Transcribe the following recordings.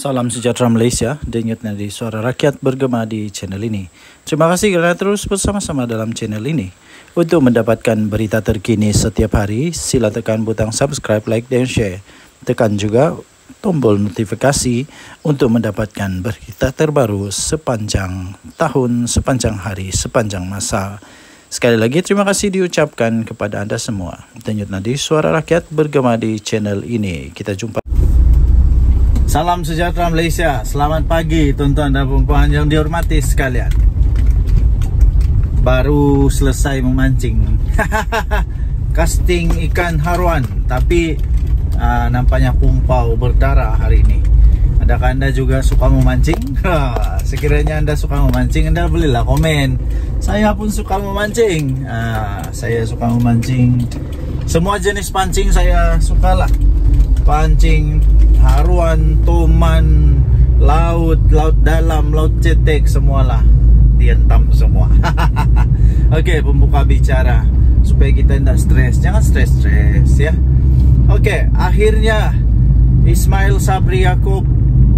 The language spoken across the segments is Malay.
Salam sejahtera Malaysia, denyut nadi suara rakyat bergema di channel ini. Terima kasih kerana terus bersama-sama dalam channel ini. Untuk mendapatkan berita terkini setiap hari, sila tekan butang subscribe, like dan share. Tekan juga tombol notifikasi untuk mendapatkan berita terbaru sepanjang tahun, sepanjang hari, sepanjang masa. Sekali lagi terima kasih diucapkan kepada anda semua. Denyut nadi suara rakyat bergema di channel ini. Kita jumpa. Salam sejahtera Malaysia. Selamat pagi tuan-tuan dan puan-puan yang dihormati sekalian. Baru selesai memancing. Casting ikan haruan tapi uh, nampaknya pumpau berdarah hari ini. Adakah anda juga suka memancing? Sekiranya anda suka memancing, anda bolehlah komen. Saya pun suka memancing. Uh, saya suka memancing. Semua jenis pancing saya sukalah. Pancing haruan, tuman, laut, laut dalam, laut cetek semualah dientam semua. Okey, pembuka bicara supaya kita tidak stres. Jangan stres-stres ya. Okey, akhirnya Ismail Sabri Yaakob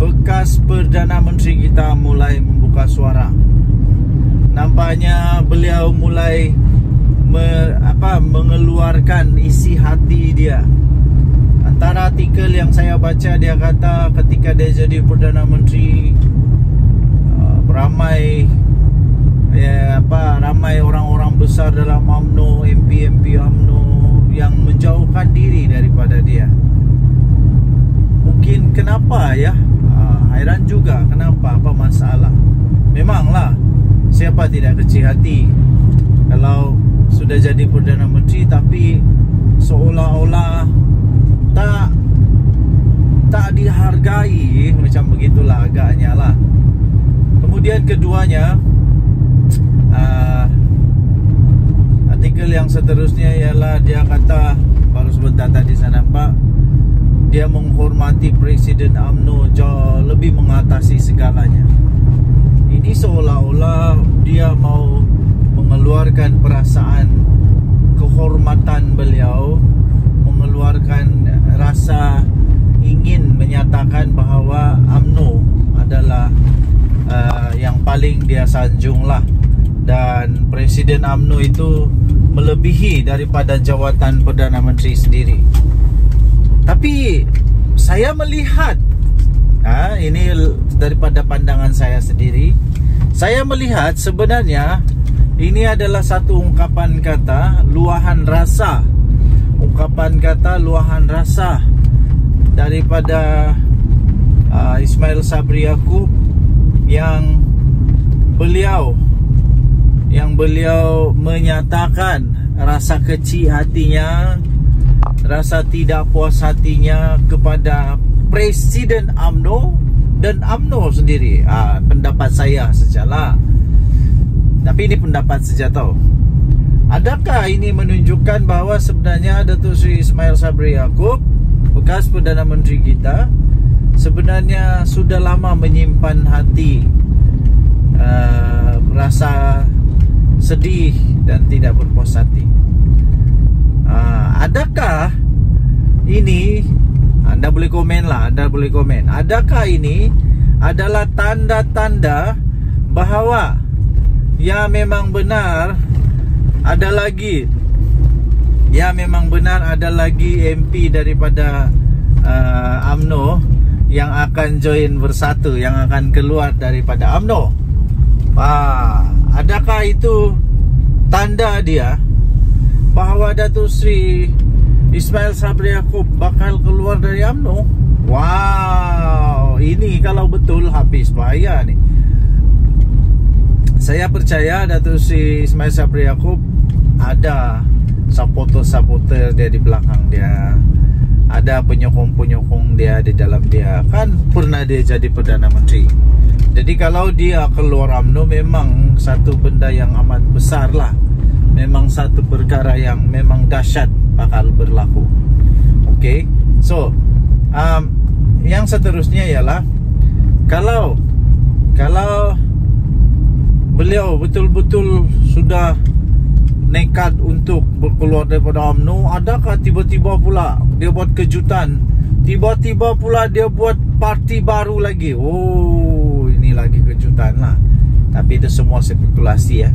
bekas Perdana Menteri kita mulai membuka suara. Nampaknya beliau mulai me, apa mengeluarkan isi hati dia antara artikel yang saya baca dia kata ketika dia jadi Perdana Menteri uh, ramai ya apa ramai orang-orang besar dalam AMNO MP-MP AMNO yang menjauhkan diri daripada dia. Mungkin kenapa ya? Uh, hairan juga kenapa apa masalah? Memanglah siapa tidak kecil hati kalau sudah jadi Perdana Menteri tapi seolah-olah tak tak dihargai macam begitulah agaknya lah. Kemudian keduanya uh, artikel yang seterusnya ialah dia kata baru sebentar tadi saya nampak dia menghormati Presiden AMNO jauh lebih mengatasi segalanya. Ini seolah-olah dia mau mengeluarkan perasaan kehormatan beliau mengeluarkan rasa ingin menyatakan bahawa AMNO adalah uh, yang paling dia sanjung lah. Dan Presiden AMNO itu melebihi daripada jawatan Perdana Menteri sendiri. Tapi saya melihat ha, ini daripada pandangan saya sendiri saya melihat sebenarnya ini adalah satu ungkapan kata luahan rasa ungkapan kata luahan rasa daripada uh, Ismail Sabri Yaakob yang beliau yang beliau menyatakan rasa kecil hatinya rasa tidak puas hatinya kepada Presiden AMNO dan AMNO sendiri. Uh, pendapat saya sajalah tapi ini pendapat saja tau Adakah ini menunjukkan bahawa sebenarnya Datuk Seri Ismail Sabri Yaakob bekas Perdana Menteri kita sebenarnya sudah lama menyimpan hati uh, rasa sedih dan tidak berpuas hati. Uh, adakah ini anda boleh komen lah, anda boleh komen. Adakah ini adalah tanda-tanda bahawa ya memang benar ada lagi. Ya memang benar ada lagi MP daripada uh, AMNO Yang akan join bersatu Yang akan keluar daripada AMNO ah, Adakah itu tanda dia Bahawa Datuk Sri Ismail Sabri Yaakob bakal keluar dari AMNO Wow Ini kalau betul habis bahaya ni Saya percaya Datuk Sri Ismail Sabri Yaakob ada supporter-supporter dia di belakang dia. Ada penyokong-penyokong dia di dalam dia. Kan pernah dia jadi Perdana Menteri. Jadi kalau dia keluar UMNO memang satu benda yang amat besar lah memang satu perkara yang memang dahsyat bakal berlaku. Ok so um, yang seterusnya ialah kalau kalau beliau betul-betul sudah nekat untuk berkeluar daripada UMNO adakah tiba-tiba pula dia buat kejutan Tiba-tiba pula dia buat parti baru lagi. Oh, ini lagi kejutan lah. Tapi itu semua spekulasi ya.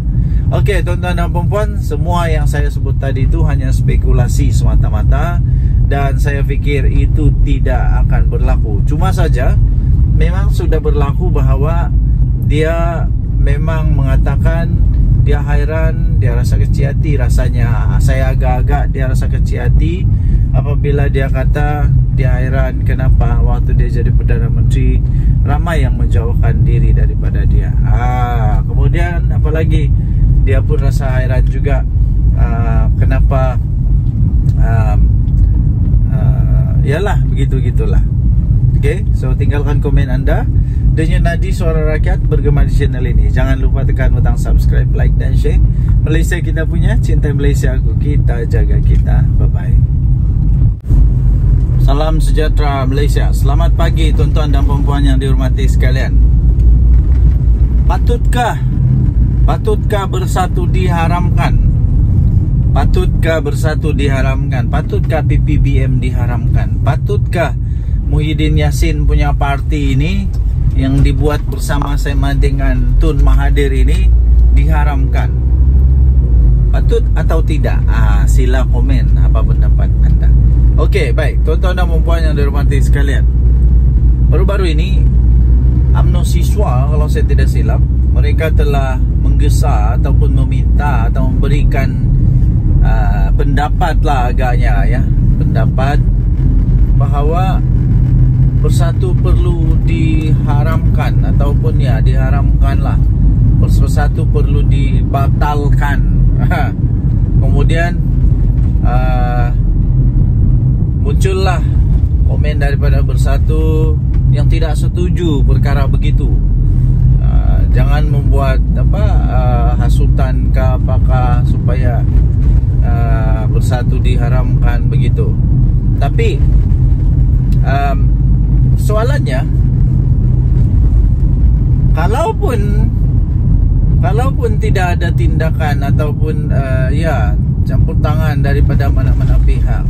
Okey, tuan-tuan dan puan semua yang saya sebut tadi itu hanya spekulasi semata-mata dan saya fikir itu tidak akan berlaku. Cuma saja memang sudah berlaku bahawa dia memang mengatakan dia hairan, dia rasa kecil hati rasanya. Saya agak-agak dia rasa kecil hati apabila dia kata dia hairan kenapa waktu dia jadi Perdana Menteri ramai yang menjauhkan diri daripada dia. Ah, kemudian apa lagi? Dia pun rasa hairan juga uh, kenapa um, uh, yalah begitu gitulah. Okay, so tinggalkan komen anda. Denyut nadi suara rakyat bergema di channel ini. Jangan lupa tekan butang subscribe, like dan share. Malaysia kita punya, cinta Malaysia aku. Kita jaga kita. Bye bye. Salam sejahtera Malaysia Selamat pagi tuan-tuan dan perempuan yang dihormati sekalian Patutkah Patutkah bersatu diharamkan Patutkah bersatu diharamkan Patutkah PPBM diharamkan Patutkah Muhyiddin Yassin punya parti ini Yang dibuat bersama-sama dengan Tun Mahathir ini Diharamkan Patut atau tidak ah, Sila komen apa pendapat anda Okey, baik. Tuan-tuan dan puan yang dihormati sekalian. Baru-baru ini UMNO siswa kalau saya tidak silap, mereka telah menggesa ataupun meminta atau memberikan uh, pendapat lah agaknya ya, pendapat bahawa bersatu perlu diharamkan ataupun ya diharamkan lah bersatu perlu dibatalkan. Kemudian uh, muncullah komen daripada bersatu yang tidak setuju perkara begitu. Uh, jangan membuat apa uh, hasutan ke apakah supaya uh, bersatu diharamkan begitu. Tapi um, soalannya kalaupun kalaupun tidak ada tindakan ataupun uh, ya campur tangan daripada mana-mana pihak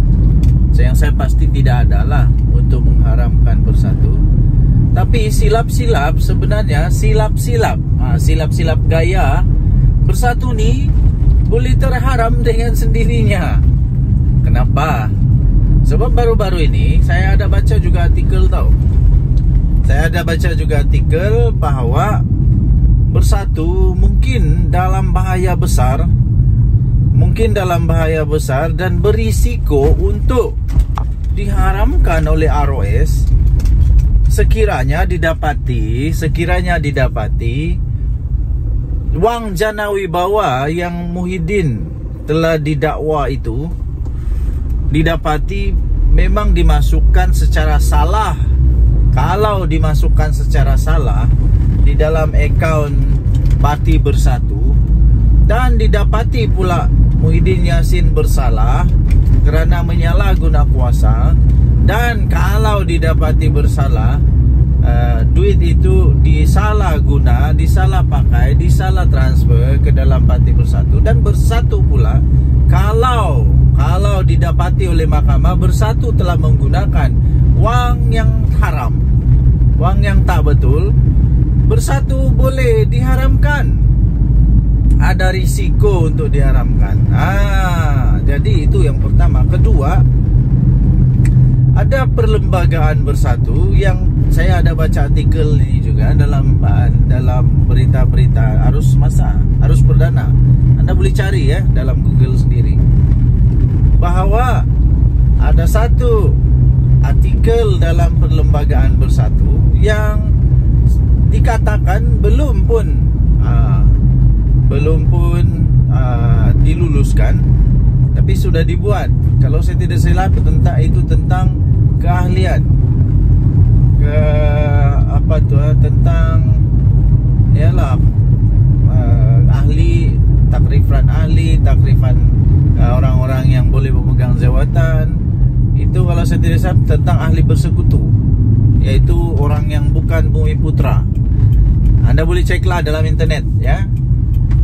yang saya pasti tidak ada lah untuk mengharamkan bersatu. Tapi silap-silap sebenarnya silap-silap ha, silap-silap gaya bersatu ni boleh terharam dengan sendirinya. Kenapa sebab baru-baru ini saya ada baca juga artikel tau. Saya ada baca juga artikel bahawa bersatu mungkin dalam bahaya besar mungkin dalam bahaya besar dan berisiko untuk diharamkan oleh ROS sekiranya didapati sekiranya didapati wang janawi bawa yang Muhyiddin telah didakwa itu didapati memang dimasukkan secara salah. Kalau dimasukkan secara salah di dalam akaun parti bersatu dan didapati pula Muhyiddin Yassin bersalah kerana menyalahguna kuasa dan kalau didapati bersalah uh, duit itu disalahguna, disalah pakai, disalah transfer ke dalam parti bersatu dan bersatu pula kalau kalau didapati oleh mahkamah bersatu telah menggunakan wang yang haram, wang yang tak betul, bersatu boleh diharamkan ada risiko untuk diharamkan. Ah, jadi itu yang pertama. Kedua, ada perlembagaan bersatu yang saya ada baca artikel ini juga dalam ah, dalam berita-berita arus masa, arus perdana. Anda boleh cari ya dalam Google sendiri. Bahawa ada satu artikel dalam perlembagaan bersatu yang dikatakan belum pun uh, belum pun uh, diluluskan tapi sudah dibuat kalau saya tidak silap tentang itu tentang keahlian ke apa tu uh, tentang ialah uh, ahli takrifan ahli takrifan uh, orang-orang yang boleh memegang jawatan. Itu kalau saya tidak silap tentang ahli bersekutu iaitu orang yang bukan bumi putra. Anda boleh ceklah dalam internet ya.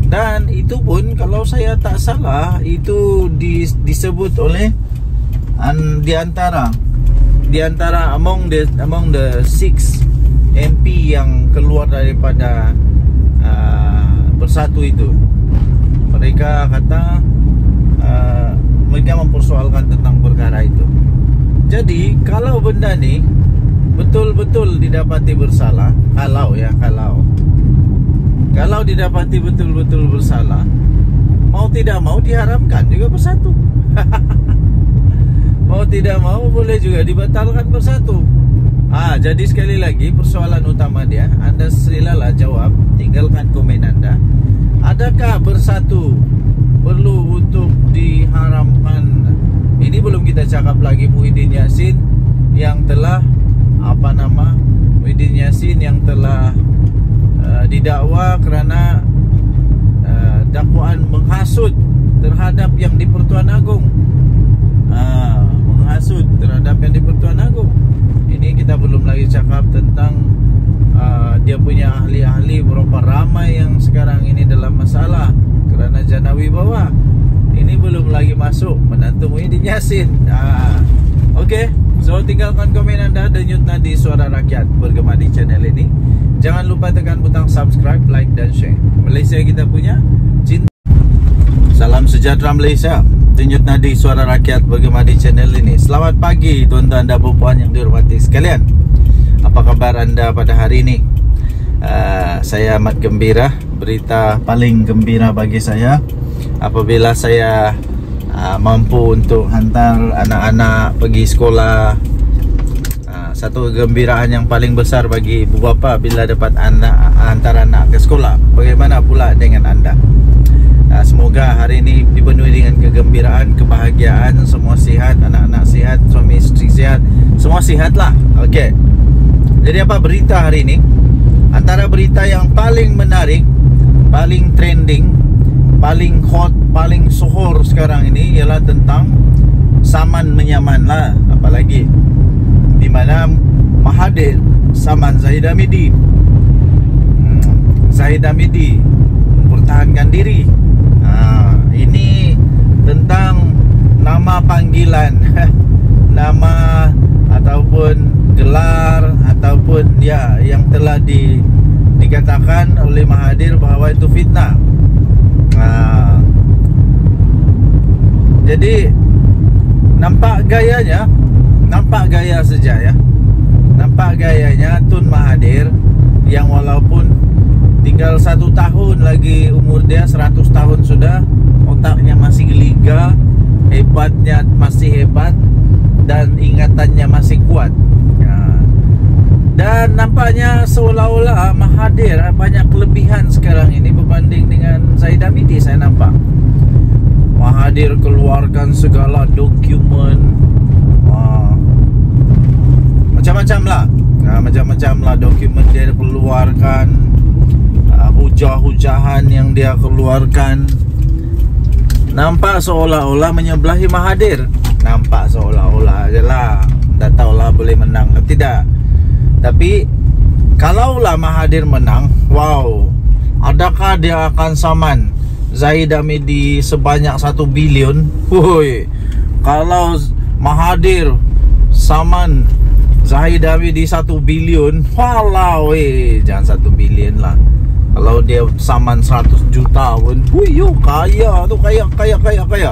Dan itu pun kalau saya tak salah itu di, disebut oleh an, di antara di antara among the among the six MP yang keluar daripada uh, bersatu itu mereka kata uh, mereka mempersoalkan tentang perkara itu. Jadi kalau benda ni betul-betul didapati bersalah kalau ya kalau kalau didapati betul-betul bersalah mau tidak mau diharamkan juga bersatu mau tidak mau boleh juga dibatalkan bersatu Ah, jadi sekali lagi persoalan utama dia, anda silalah jawab, tinggalkan komen anda. Adakah bersatu perlu untuk diharamkan? Ini belum kita cakap lagi Muhyiddin Yassin yang telah apa nama Muhyiddin Yassin yang telah uh, didakwa kerana uh, dakwaan menghasut terhadap yang di Pertuan Agong. Uh, menghasut terhadap yang di Pertuan Agong ini kita belum lagi cakap tentang uh, dia punya ahli-ahli berapa ramai yang sekarang ini dalam masalah kerana janawi bawa ini belum lagi masuk menantu Muhyiddin Yassin. Uh, Okey, so tinggalkan komen anda denyut nadi suara rakyat bergema di channel ini. Jangan lupa tekan butang subscribe, like dan share. Malaysia kita punya cinta. Salam sejahtera Malaysia Denyut Nadi Suara Rakyat bergema di channel ini. Selamat pagi tuan-tuan dan perempuan yang dihormati sekalian. Apa khabar anda pada hari ini? Uh, saya amat gembira. Berita paling gembira bagi saya Apabila saya uh, mampu untuk hantar anak-anak pergi sekolah. Uh, Satu kegembiraan yang paling besar bagi ibu bapa Bila dapat anak hantar anak ke sekolah. Bagaimana pula dengan anda? Ah, semoga hari ini dipenuhi dengan kegembiraan, kebahagiaan, semua sihat, anak-anak sihat, suami isteri sihat, semua sihatlah. Okey. Jadi apa berita hari ini? Antara berita yang paling menarik, paling trending, paling hot, paling sohor sekarang ini ialah tentang saman menyaman lah, apalagi di mana Mahathir saman Zahid Hamidi. Hmm, Zahid Hamidi mempertahankan diri Ha, ini tentang nama panggilan nama ataupun gelar ataupun ya yang telah di dikatakan oleh Mahathir bahawa itu fitnah. Ha, jadi nampak gayanya, nampak gaya saja ya. Nampak gayanya Tun Mahathir yang walaupun tinggal satu tahun lagi dia 100 tahun sudah otaknya masih geliga hebatnya masih hebat dan ingatannya masih kuat. Ya. dan nampaknya seolah-olah Mahathir banyak kelebihan sekarang ini berbanding dengan Zaid Hamidi saya nampak. Mahathir keluarkan segala dokumen. Macam-macam lah. Ha, macam-macam lah dokumen dia keluarkan hujah-hujahan yang dia keluarkan. Nampak seolah-olah menyebelahi Mahathir? Nampak seolah-olah je lah. Tak tahulah boleh menang ke tidak. Tapi Kalaulah Mahathir menang Wow. Adakah dia akan saman? Zahid Hamidi sebanyak 1 bilion? Hui. Kalau Mahathir Saman Zahid Hamidi 1 bilion. Walau eh Jangan 1 bilion lah. Kalau dia saman 100 juta pun Huyo kaya tu kaya kaya kaya kaya.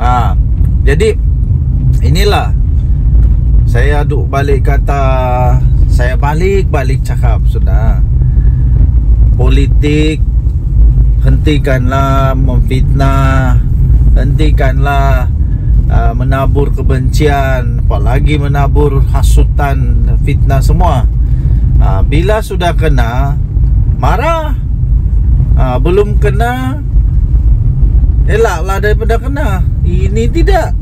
Ha, Jadi Inilah. Saya duk balik kata Saya balik balik cakap sudah. Politik Hentikanlah memfitnah Hentikanlah uh, Menabur kebencian Apalagi menabur hasutan Fitnah semua. Uh, Bila sudah kena marah. Ha, Belum kena Elaklah daripada kena. Ini tidak.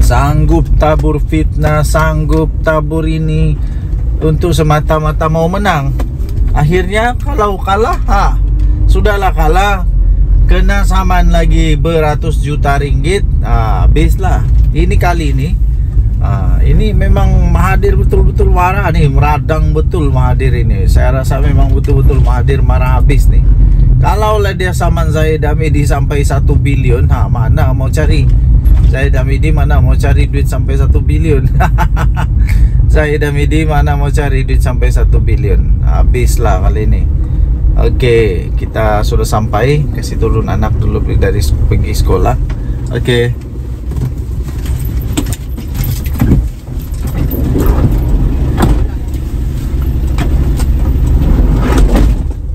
Sanggup tabur fitnah Sanggup tabur ini Untuk semata-mata mau menang. Akhirnya kalau kalah ha, Sudahlah kalah Kena saman lagi beratus juta ringgit. Ha, Habislah Ini kali ini Ha, ini memang Mahathir betul-betul marah ni. Meradang betul Mahathir ini. Saya rasa memang betul-betul Mahathir marah habis ni. Kalau lah dia saman Zaid Hamidi sampai 1 bilion ha, Mana mau cari? Saya dah midi mana mau cari duit sampai 1 bilion? Saya dah midi mana mau cari duit sampai 1 bilion? Habislah kali ini Okey, kita sudah sampai Kasih turun anak dulu dari pergi sekolah Okey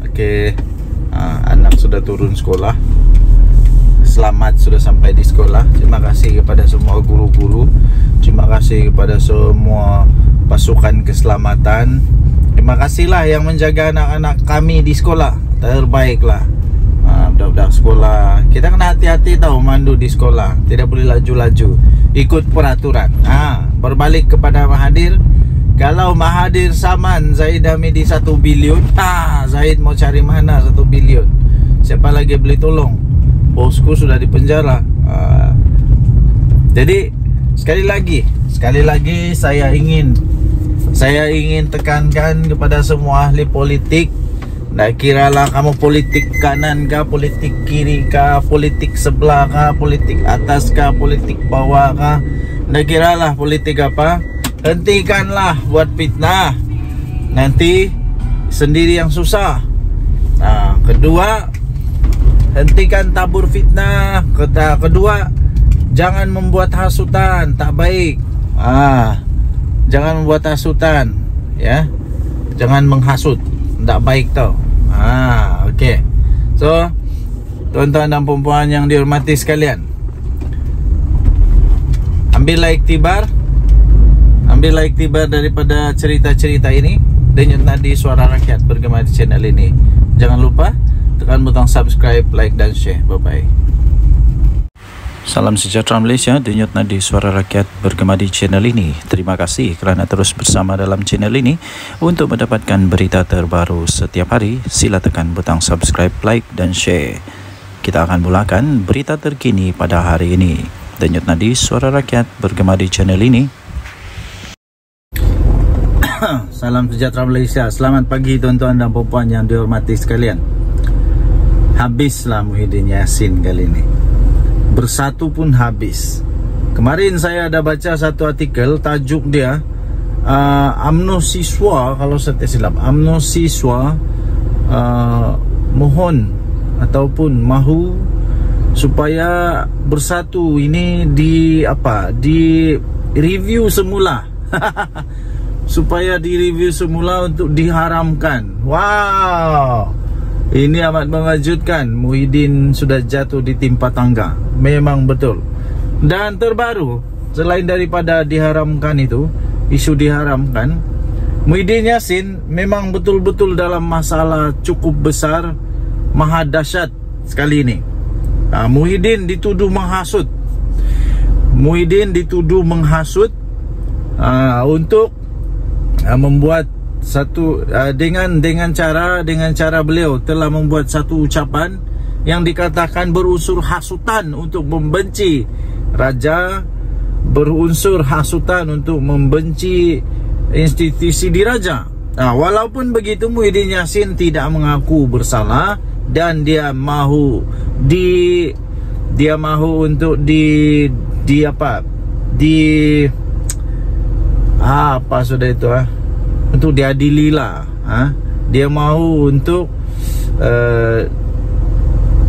Okey ha, Anak sudah turun sekolah selamat sudah sampai di sekolah. Terima kasih kepada semua guru-guru. Terima kasih kepada semua pasukan keselamatan. Terima kasihlah yang menjaga anak-anak kami di sekolah. Terbaiklah. Ha, budak-budak sekolah. Kita kena hati-hati tahu mandu di sekolah. Tidak boleh laju-laju. Ikut peraturan. Ha, berbalik kepada Mahathir. Kalau Mahathir saman Zaid Hamidi 1 bilion, ha, Zaid mau cari mana 1 bilion? Siapa lagi boleh tolong? bosku sudah di penjara. Uh, jadi sekali lagi, sekali lagi saya ingin saya ingin tekankan kepada semua ahli politik Tak kira lah kamu politik kanan kah, politik kiri kah, politik sebelah kah, politik atas kah, politik bawah kah. Kira lah politik apa? Hentikanlah buat fitnah. Nanti sendiri yang susah. Nah, kedua Hentikan tabur fitnah. Kedua Jangan membuat hasutan Tak baik. Ah, Jangan membuat hasutan Ya. Jangan menghasut. Tak baik tau. Ah, Okay So Tuan-tuan dan perempuan yang dihormati sekalian. Ambillah iktibar Ambillah iktibar daripada cerita-cerita ini. Denyut Nadi Suara Rakyat bergema di channel ini. Jangan lupa tekan butang subscribe, like dan share. Bye-bye. Salam sejahtera Malaysia, denyut nadi suara rakyat bergema di channel ini. Terima kasih kerana terus bersama dalam channel ini. Untuk mendapatkan berita terbaru setiap hari, sila tekan butang subscribe, like dan share. Kita akan mulakan berita terkini pada hari ini. Denyut nadi suara rakyat bergema di channel ini. Salam sejahtera Malaysia. Selamat pagi tuan-tuan dan puan yang dihormati sekalian habislah Muhyiddin Yassin kali ini bersatu pun habis. Kemarin saya ada baca satu artikel tajuk dia uh, UMNO siswa kalau saya tak silap. UMNO siswa uh, mohon ataupun mahu supaya bersatu. Ini di apa di review semula. Supaya di review semula untuk diharamkan. Wow ini amat mengejutkan Muhyiddin sudah jatuh di timpa tangga. Memang betul. Dan terbaru Selain daripada diharamkan itu Isu diharamkan Muhyiddin Yassin memang betul-betul dalam masalah cukup besar Maha dahsyat sekali ini. Nah, Muhyiddin dituduh menghasut. Muhyiddin dituduh menghasut uh, Untuk uh, membuat satu uh, dengan dengan cara dengan cara beliau telah membuat satu ucapan yang dikatakan berunsur hasutan untuk membenci raja berunsur hasutan untuk membenci institusi diraja. Nah, walaupun begitu Muhyiddin Yassin tidak mengaku bersalah dan dia mahu di dia mahu untuk di di apa? Di ah, apa sudah itu ah untuk diadili lah ha? Dia mahu untuk uh,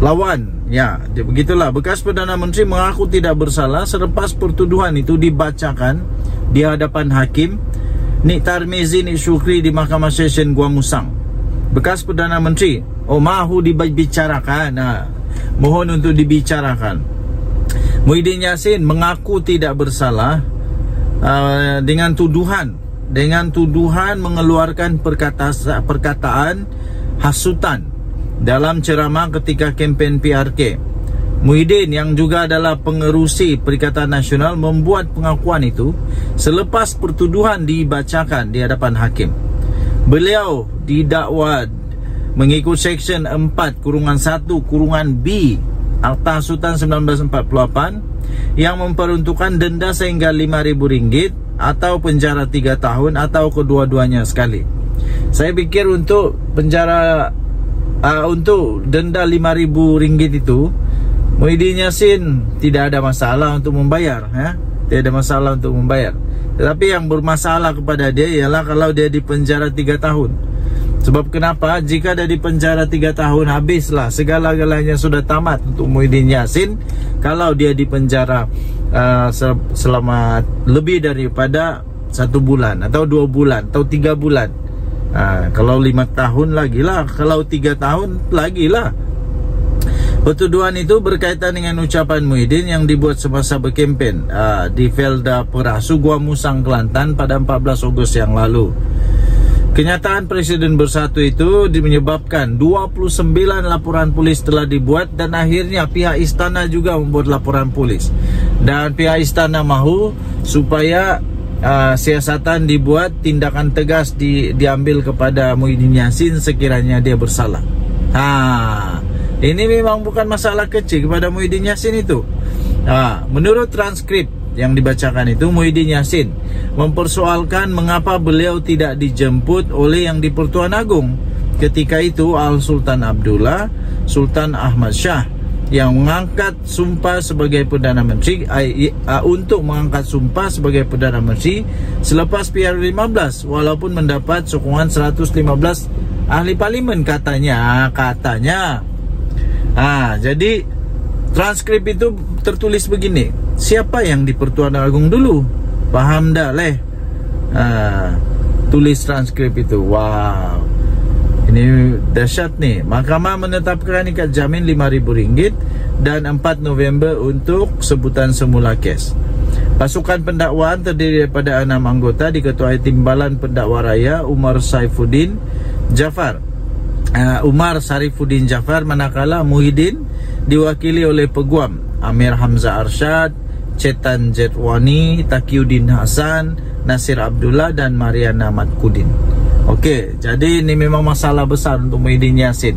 Lawan Ya, begitulah Bekas Perdana Menteri mengaku tidak bersalah Selepas pertuduhan itu dibacakan Di hadapan Hakim Nik Tarmizi Nik Syukri di Mahkamah Session Gua Musang Bekas Perdana Menteri Oh mahu dibicarakan ha? Mohon untuk dibicarakan Muhyiddin Yassin mengaku tidak bersalah uh, Dengan tuduhan dengan tuduhan mengeluarkan perkataan, hasutan dalam ceramah ketika kempen PRK. Muhyiddin yang juga adalah pengerusi Perikatan Nasional membuat pengakuan itu selepas pertuduhan dibacakan di hadapan hakim. Beliau didakwa mengikut Seksyen 4 kurungan 1 kurungan B Akta Hasutan 1948 yang memperuntukkan denda sehingga RM5,000 atau penjara 3 tahun atau kedua-duanya sekali. Saya fikir untuk penjara uh, untuk denda RM5,000 itu Muhyiddin Yassin tidak ada masalah untuk membayar ya. Tidak ada masalah untuk membayar Tetapi yang bermasalah kepada dia ialah kalau dia di penjara 3 tahun Sebab kenapa? Jika dia di penjara 3 tahun habislah. Segala-galanya sudah tamat untuk Muhyiddin Yassin. Kalau dia di penjara uh, selama lebih daripada satu bulan Atau dua bulan Atau tiga bulan. Uh, Kalau lima tahun lagi lah Kalau tiga tahun lagi lah Pertuduhan itu berkaitan dengan ucapan Muhyiddin yang dibuat semasa berkempen uh, di Felda Perasu, Gua Musang, Kelantan pada 14 Ogos yang lalu. Kenyataan Presiden Bersatu itu menyebabkan 29 laporan polis telah dibuat dan akhirnya pihak istana juga membuat laporan polis. Dan pihak istana mahu supaya uh, siasatan dibuat, tindakan tegas di, diambil kepada Muhyiddin Yassin sekiranya dia bersalah. Haa. Ini memang bukan masalah kecil kepada Muhyiddin Yassin itu. Ha, menurut transkrip yang dibacakan itu Muhyiddin Yassin mempersoalkan mengapa beliau tidak dijemput oleh yang di Pertuan Agong. Ketika itu Al Sultan Abdullah, Sultan Ahmad Shah yang mengangkat sumpah sebagai Perdana Menteri untuk mengangkat sumpah sebagai Perdana Menteri selepas PR15 walaupun mendapat sokongan 115 ahli parlimen katanya katanya Ha, jadi transkrip itu tertulis begini. Siapa yang di Pertuan Agung dulu? Paham dah leh. Ha, tulis transkrip itu. Wow. Ini dahsyat nih. Mahkamah menetapkan ikat jamin RM5,000 dan 4 November untuk sebutan semula kes. Pasukan pendakwaan terdiri daripada enam anggota diketuai Timbalan Pendakwa Raya Umar Saifuddin Jafar uh, Umar Sarifuddin Jafar manakala Muhyiddin diwakili oleh peguam Amir Hamzah Arshad, Cetan Jetwani, Takiuddin Hasan, Nasir Abdullah dan Mariana Matkudin. Okey, jadi ini memang masalah besar untuk Muhyiddin Yassin.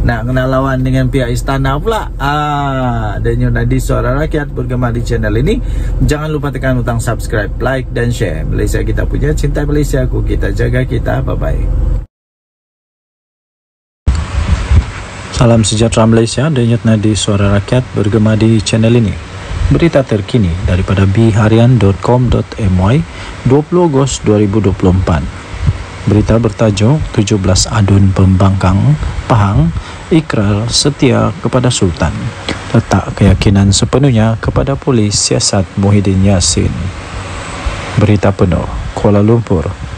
Nak kena lawan dengan pihak istana pula ah, Dan yang nadi suara rakyat bergema di channel ini Jangan lupa tekan butang subscribe, like dan share Malaysia kita punya, cinta Malaysia aku Kita jaga kita, bye-bye Salam sejahtera Malaysia, denyut nadi suara rakyat bergema di channel ini. Berita terkini daripada biharian.com.my 20 Ogos 2024. Berita bertajuk 17 adun pembangkang Pahang ikrar setia kepada Sultan. Letak keyakinan sepenuhnya kepada polis siasat Muhyiddin Yassin. Berita penuh Kuala Lumpur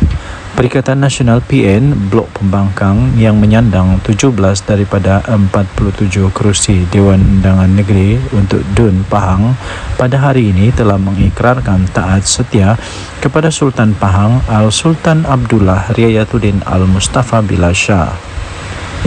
Perikatan Nasional PN Blok Pembangkang yang menyandang 17 daripada 47 kerusi Dewan Undangan Negeri untuk DUN Pahang pada hari ini telah mengikrarkan taat setia kepada Sultan Pahang Al-Sultan Abdullah Riayatuddin Al-Mustafa Bila Shah.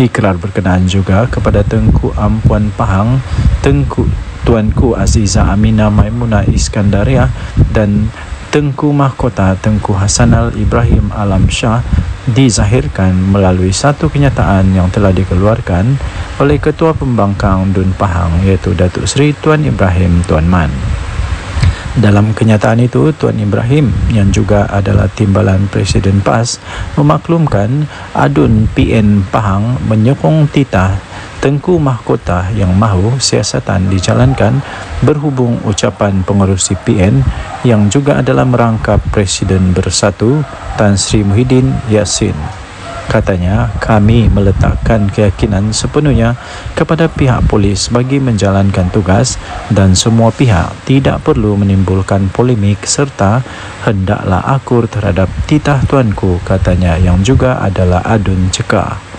Ikrar berkenaan juga kepada Tengku Ampuan Pahang, Tengku Tuanku Aziza Amina Maimunah Iskandaria dan Tengku Mahkota Tengku Hasanal Ibrahim Alam Shah dizahirkan melalui satu kenyataan yang telah dikeluarkan oleh Ketua Pembangkang Dun Pahang iaitu Datuk Seri Tuan Ibrahim Tuan Man. Dalam kenyataan itu, Tuan Ibrahim yang juga adalah timbalan Presiden PAS memaklumkan adun PN Pahang menyokong titah Tengku Mahkota yang mahu siasatan dijalankan berhubung ucapan pengerusi PN yang juga adalah merangkap Presiden Bersatu Tan Sri Muhyiddin Yassin. Katanya, kami meletakkan keyakinan sepenuhnya kepada pihak polis bagi menjalankan tugas dan semua pihak tidak perlu menimbulkan polemik serta hendaklah akur terhadap titah tuanku katanya yang juga adalah adun cekah.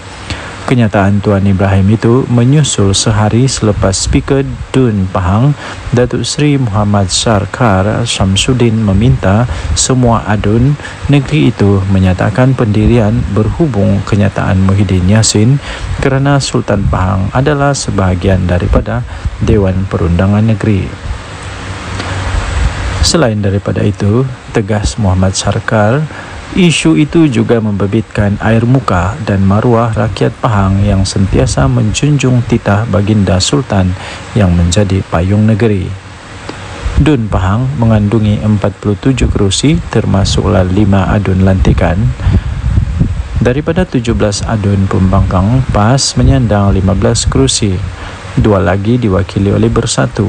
Kenyataan Tuan Ibrahim itu menyusul sehari selepas Speaker Dun Pahang, Datuk Seri Muhammad Sarkar Samsudin meminta semua adun negeri itu menyatakan pendirian berhubung kenyataan Muhyiddin Yassin kerana Sultan Pahang adalah sebahagian daripada Dewan Perundangan Negeri. Selain daripada itu, tegas Muhammad Sarkar Isu itu juga membebitkan air muka dan maruah rakyat Pahang yang sentiasa menjunjung titah baginda Sultan yang menjadi payung negeri. Dun Pahang mengandungi 47 kerusi termasuklah 5 adun lantikan. Daripada 17 adun pembangkang, PAS menyandang 15 kerusi. dua lagi diwakili oleh Bersatu.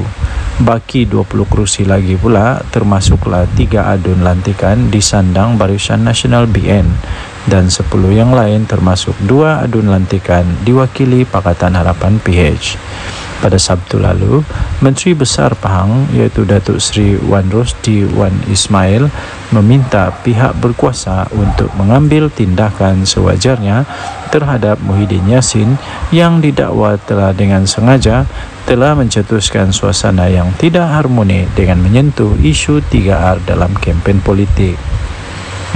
Baki 20 kerusi lagi pula termasuklah tiga adun lantikan di sandang Barisan Nasional BN dan 10 yang lain termasuk dua adun lantikan diwakili Pakatan Harapan PH. Pada Sabtu lalu, Menteri Besar Pahang iaitu Datuk Seri Wan Rosdi Wan Ismail meminta pihak berkuasa untuk mengambil tindakan sewajarnya terhadap Muhyiddin Yassin yang didakwa telah dengan sengaja telah mencetuskan suasana yang tidak harmoni dengan menyentuh isu 3R dalam kempen politik.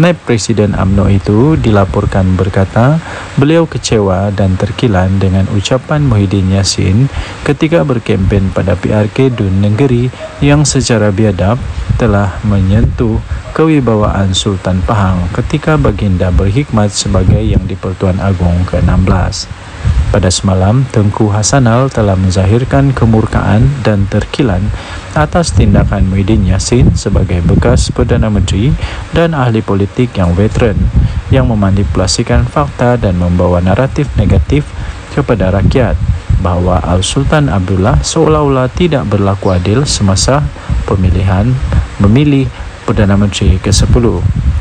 Naib Presiden AMNO itu dilaporkan berkata beliau kecewa dan terkilan dengan ucapan Muhyiddin Yassin ketika berkempen pada PRK Dun Negeri yang secara biadab telah menyentuh kewibawaan Sultan Pahang ketika baginda berhikmat sebagai yang di-Pertuan Agong ke-16. Pada semalam, Tengku Hasanal telah menzahirkan kemurkaan dan terkilan atas tindakan Muhyiddin Yassin sebagai bekas Perdana Menteri dan ahli politik yang veteran yang memanipulasikan fakta dan membawa naratif negatif kepada rakyat bahawa Al-Sultan Abdullah seolah-olah tidak berlaku adil semasa pemilihan memilih Perdana Menteri ke-10.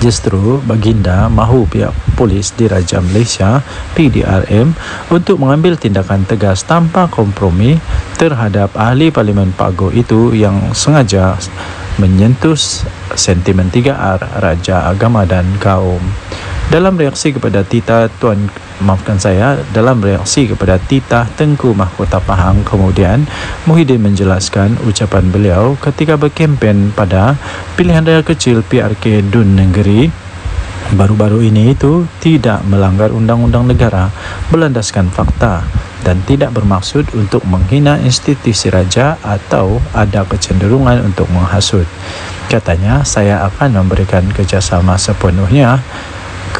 Justru baginda mahu pihak polis Diraja Malaysia PDRM untuk mengambil tindakan tegas tanpa kompromi terhadap ahli Parlimen Pago itu yang sengaja menyentuh sentimen 3R Raja Agama dan Kaum. Dalam reaksi kepada Tita Tuan maafkan saya dalam reaksi kepada Tita Tengku Mahkota Pahang kemudian Muhyiddin menjelaskan ucapan beliau ketika berkempen pada pilihan raya kecil PRK Dun Negeri baru-baru ini itu tidak melanggar undang-undang negara berlandaskan fakta dan tidak bermaksud untuk menghina institusi raja atau ada kecenderungan untuk menghasut. Katanya, saya akan memberikan kerjasama sepenuhnya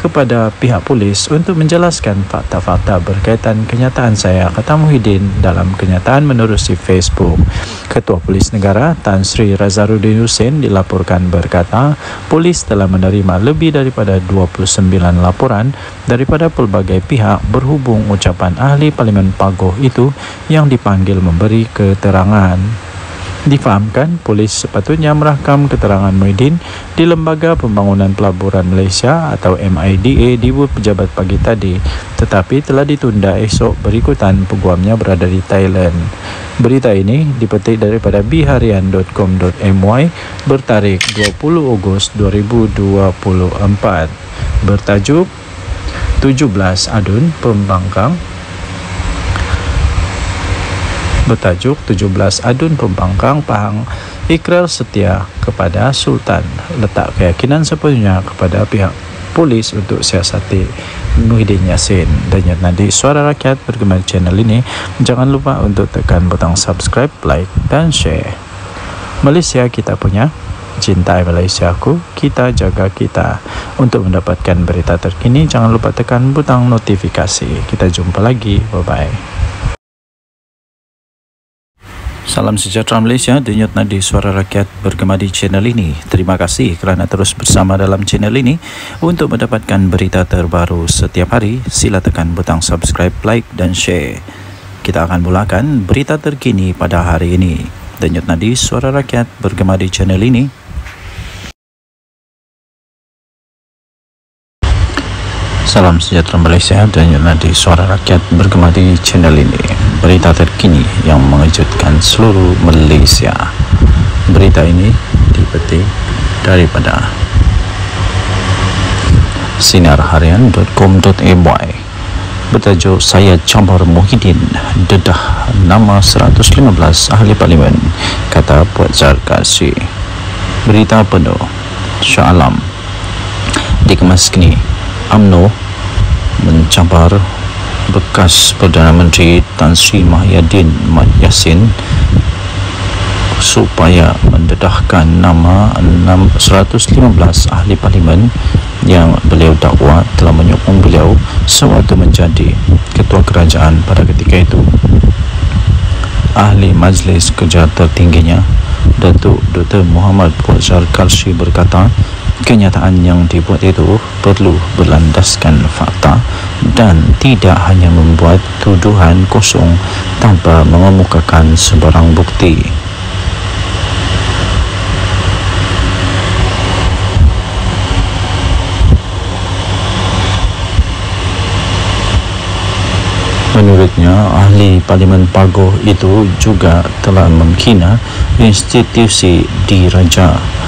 kepada pihak polis untuk menjelaskan fakta-fakta berkaitan kenyataan saya kata Muhyiddin dalam kenyataan menerusi Facebook. Ketua Polis Negara Tan Sri Razaruddin Hussein dilaporkan berkata polis telah menerima lebih daripada 29 laporan daripada pelbagai pihak berhubung ucapan ahli Parlimen Pagoh itu yang dipanggil memberi keterangan. Difahamkan, polis sepatutnya merakam keterangan Muhyiddin di Lembaga Pembangunan Pelaburan Malaysia atau MIDA di pejabat pagi tadi tetapi telah ditunda esok berikutan peguamnya berada di Thailand. Berita ini dipetik daripada biharian.com.my bertarikh 20 Ogos 2024 bertajuk 17 Adun Pembangkang bertajuk 17 Adun Pembangkang Pahang ikrar setia kepada Sultan. Letak keyakinan sepenuhnya kepada pihak polis untuk siasati Muhyiddin Yassin. Dan yang nanti suara rakyat bergema channel ini. Jangan lupa untuk tekan butang subscribe like dan share. Malaysia kita punya cintai Malaysia aku kita jaga kita. Untuk mendapatkan berita terkini jangan lupa tekan butang notifikasi. Kita jumpa lagi. Bye bye Salam sejahtera Malaysia, denyut nadi suara rakyat bergema di channel ini. Terima kasih kerana terus bersama dalam channel ini. Untuk mendapatkan berita terbaru setiap hari, sila tekan butang subscribe, like dan share. Kita akan mulakan berita terkini pada hari ini. Denyut nadi suara rakyat bergema di channel ini. Salam sejahtera Malaysia dan nadi suara rakyat bergema di channel ini berita terkini yang mengejutkan seluruh Malaysia. Berita ini dipetik daripada sinarharian.com.my bertajuk Saya Campur Muhyiddin dedah nama 115 ahli parlimen kata Puan Zarkasi. Berita penuh Shah Alam dikemas kini UMNO mencampur bekas Perdana Menteri Tan Sri Mahyadin Mat Yassin supaya mendedahkan nama 115 ahli parlimen yang beliau dakwa telah menyokong beliau sewaktu menjadi ketua kerajaan pada ketika itu ahli majlis kerja tertingginya Datuk Dr. Muhammad Puazar Kalsi berkata kenyataan yang dibuat itu perlu berlandaskan fakta dan tidak hanya membuat tuduhan kosong tanpa mengemukakan sebarang bukti. Menurutnya, ahli Parlimen Pagoh itu juga telah menghina institusi di Raja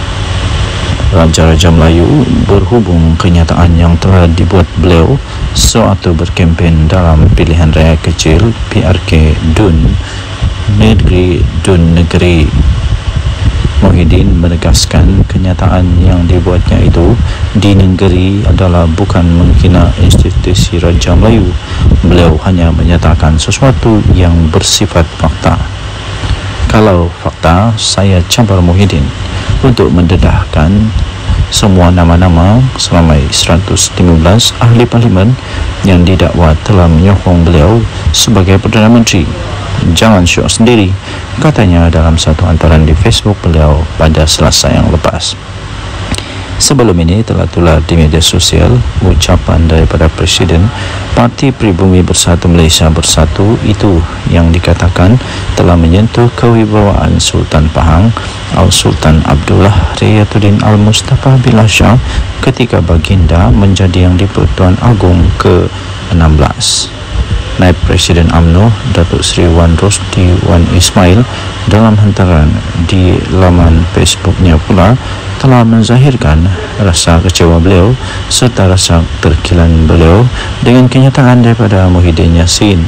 Raja-Raja Melayu berhubung kenyataan yang telah dibuat beliau sewaktu berkempen dalam pilihan raya kecil PRK Dun Negeri Dun Negeri Muhyiddin menegaskan kenyataan yang dibuatnya itu di negeri adalah bukan menghina institusi Raja Melayu. Beliau hanya menyatakan sesuatu yang bersifat fakta. Kalau fakta, saya cabar Muhyiddin untuk mendedahkan semua nama-nama selama 115 ahli parlimen yang didakwa telah menyokong beliau sebagai Perdana Menteri. Jangan syok sendiri katanya dalam satu hantaran di Facebook beliau pada selasa yang lepas sebelum ini telah tular di media sosial ucapan daripada Presiden Parti Pribumi Bersatu Malaysia Bersatu itu yang dikatakan telah menyentuh kewibawaan Sultan Pahang Al-Sultan Abdullah Riyatuddin Al-Mustafa Billah Shah ketika baginda menjadi yang di-Pertuan Agong ke-16. Naib Presiden AMNO Datuk Seri Wan Rosdi Wan Ismail dalam hantaran di laman Facebooknya pula telah menzahirkan rasa kecewa beliau serta rasa terkilan beliau dengan kenyataan daripada Muhyiddin Yassin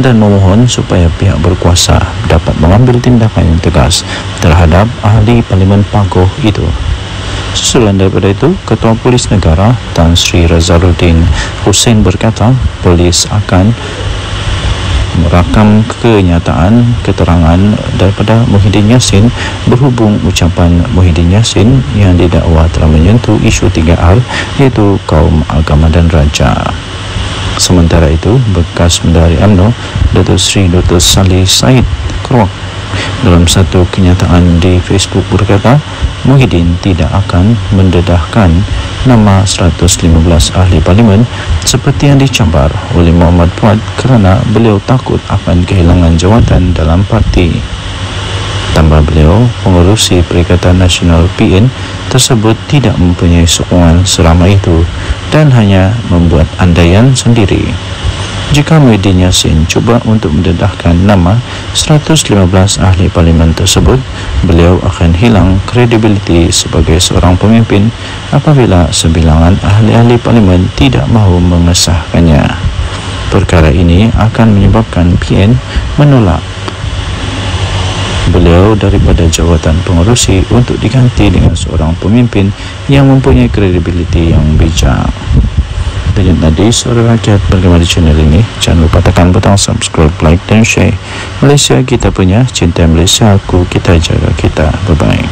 dan memohon supaya pihak berkuasa dapat mengambil tindakan yang tegas terhadap ahli Parlimen Pagoh itu. Susulan daripada itu, Ketua Polis Negara Tan Sri Razaluddin Hussein berkata polis akan merakam kenyataan keterangan daripada Muhyiddin Yassin berhubung ucapan Muhyiddin Yassin yang didakwa telah menyentuh isu 3R iaitu kaum agama dan raja. Sementara itu, bekas Menteri UMNO Datuk Sri Dr. Salih Said Keruak dalam satu kenyataan di Facebook berkata Muhyiddin tidak akan mendedahkan nama 115 ahli parlimen seperti yang dicabar oleh Muhammad Fuad kerana beliau takut akan kehilangan jawatan dalam parti. Tambah beliau, pengurusi Perikatan Nasional PN tersebut tidak mempunyai sokongan seramai itu dan hanya membuat andaian sendiri. Jika Muhyiddin Yassin cuba untuk mendedahkan nama 115 ahli parlimen tersebut, beliau akan hilang kredibiliti sebagai seorang pemimpin apabila sebilangan ahli-ahli parlimen tidak mahu mengesahkannya. Perkara ini akan menyebabkan PN menolak beliau daripada jawatan pengurusi untuk diganti dengan seorang pemimpin yang mempunyai kredibiliti yang bijak. Dan tadi suara rakyat bergema di channel ini. Jangan lupa tekan butang subscribe, like dan share. Malaysia kita punya, cinta Malaysia. Aku, kita jaga kita. Bye bye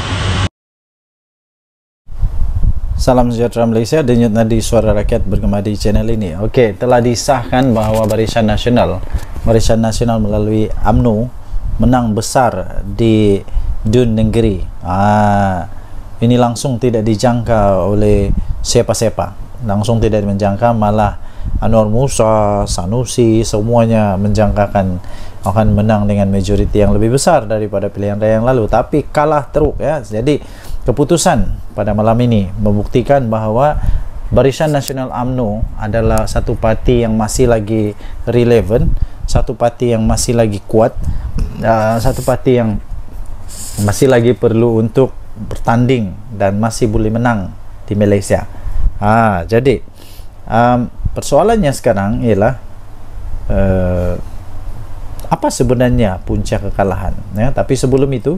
Salam sejahtera Malaysia, denyut nadi suara rakyat bergema di channel ini. Okey, telah disahkan bahawa Barisan Nasional, Barisan Nasional melalui AMNO menang besar di Dun Negeri. Ah, ini langsung tidak dijangka oleh siapa-siapa langsung tidak menjangka malah Anwar Musa, Sanusi semuanya menjangkakan akan menang dengan majoriti yang lebih besar daripada pilihan raya yang lalu. Tapi kalah teruk ya. Jadi keputusan pada malam ini membuktikan bahawa Barisan Nasional AMNO adalah satu parti yang masih lagi relevan satu parti yang masih lagi kuat uh, satu parti yang masih lagi perlu untuk bertanding dan masih boleh menang di Malaysia Ha, jadi um, persoalannya sekarang ialah uh, apa sebenarnya punca kekalahan? Ya, tapi sebelum itu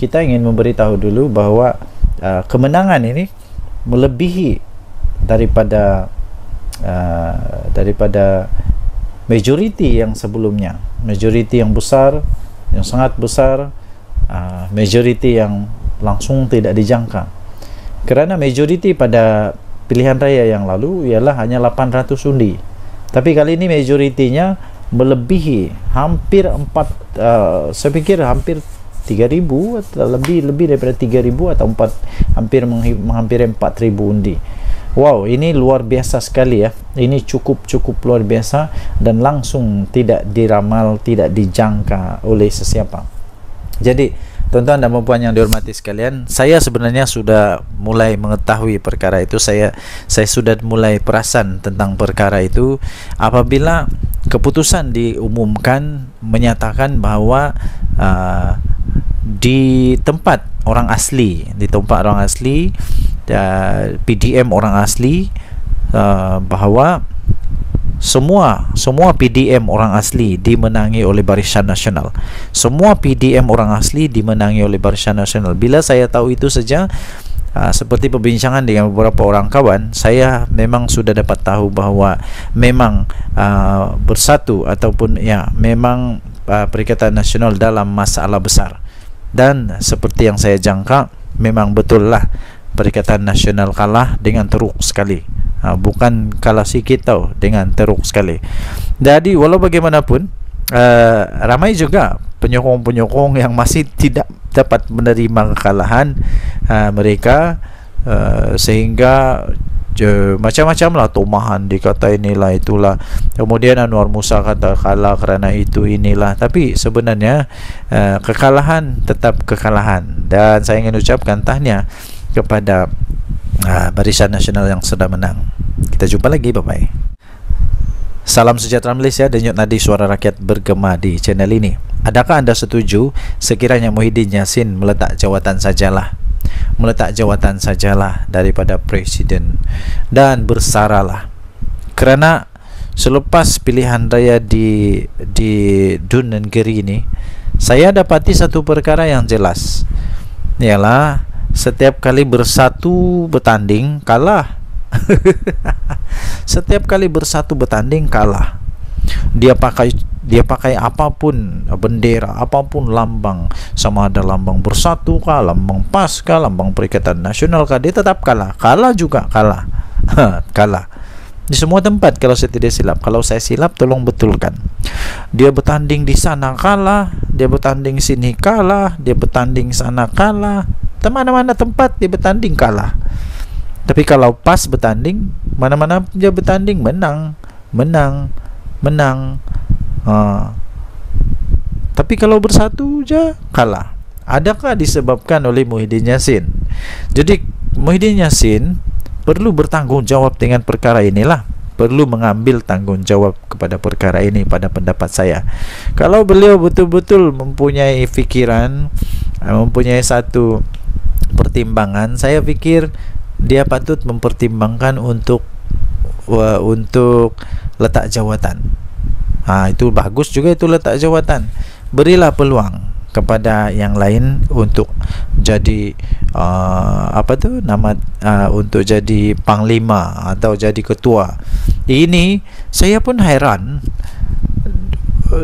kita ingin memberitahu dulu bahawa uh, kemenangan ini melebihi daripada uh, daripada majoriti yang sebelumnya, majoriti yang besar, yang sangat besar, uh, majoriti yang langsung tidak dijangka. Kerana majoriti pada pilihan raya yang lalu ialah hanya 800 undi tapi kali ini majoritinya melebihi hampir 4 uh, saya fikir hampir 3000 atau lebih lebih daripada 3000 atau 4 hampir menghampiri 4000 undi Wow, ini luar biasa sekali ya. Ini cukup-cukup luar biasa dan langsung tidak diramal, tidak dijangka oleh sesiapa. Jadi, tuan-tuan dan puan yang dihormati sekalian, saya sebenarnya sudah mulai mengetahui perkara itu. Saya saya sudah mulai perasan tentang perkara itu apabila keputusan diumumkan menyatakan bahawa uh, di tempat orang asli, di tempat orang asli uh, PDM orang asli uh, bahawa semua semua PDM orang asli dimenangi oleh Barisan Nasional. Semua PDM orang asli dimenangi oleh Barisan Nasional. Bila saya tahu itu saja uh, seperti perbincangan dengan beberapa orang kawan, saya memang sudah dapat tahu bahawa memang uh, bersatu ataupun ya memang uh, Perikatan Nasional dalam masalah besar. Dan seperti yang saya jangka memang betul lah Perikatan Nasional kalah dengan teruk sekali ha, Bukan kalah sikit tau Dengan teruk sekali. Jadi walau bagaimanapun uh, Ramai juga penyokong-penyokong yang masih tidak dapat menerima kekalahan uh, Mereka uh, Sehingga macam-macam lah tomahan dikata inilah itulah. Kemudian Anwar Musa kata kalah kerana itu inilah. Tapi sebenarnya uh, kekalahan tetap kekalahan. Dan saya ingin ucapkan tahniah kepada uh, Barisan Nasional yang sudah menang. Kita jumpa lagi, bye-bye. Salam sejahtera Malaysia, denyut nadi suara rakyat bergema di channel ini. Adakah anda setuju sekiranya Muhyiddin Yassin meletak jawatan sajalah? Meletak jawatan sajalah daripada Presiden dan bersaralah. Kerana selepas pilihan raya di di Dun Negeri ini, saya dapati satu perkara yang jelas. Ialah setiap kali bersatu bertanding kalah. Setiap kali bersatu bertanding kalah. Dia pakai dia pakai apa pun bendera apa pun lambang. Sama ada lambang bersatu kah lambang pas kah lambang perikatan nasional kah dia tetap kalah. Kalah juga kalah. Kalah. Di semua tempat kalau saya tidak silap. Kalau saya silap tolong betulkan. Dia bertanding di sana kalah. Dia bertanding sini kalah. Dia bertanding sana kalah mana-mana tempat dia bertanding kalah. Tapi kalau pas bertanding mana-mana dia bertanding menang menang menang. Tapi kalau bersatu je kalah. Adakah disebabkan oleh Muhyiddin Yassin? Jadi Muhyiddin Yassin perlu bertanggungjawab dengan perkara inilah. Perlu mengambil tanggungjawab kepada perkara ini pada pendapat saya. Kalau beliau betul-betul mempunyai fikiran mempunyai satu pertimbangan. Saya pikir dia patut mempertimbangkan untuk untuk letak jawatan. Ha itu bagus juga itu letak jawatan. Berilah peluang kepada yang lain untuk jadi uh, apa tu nama uh, untuk jadi panglima atau jadi ketua. Ini saya pun heran